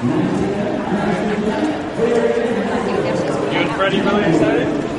You and Freddie really excited?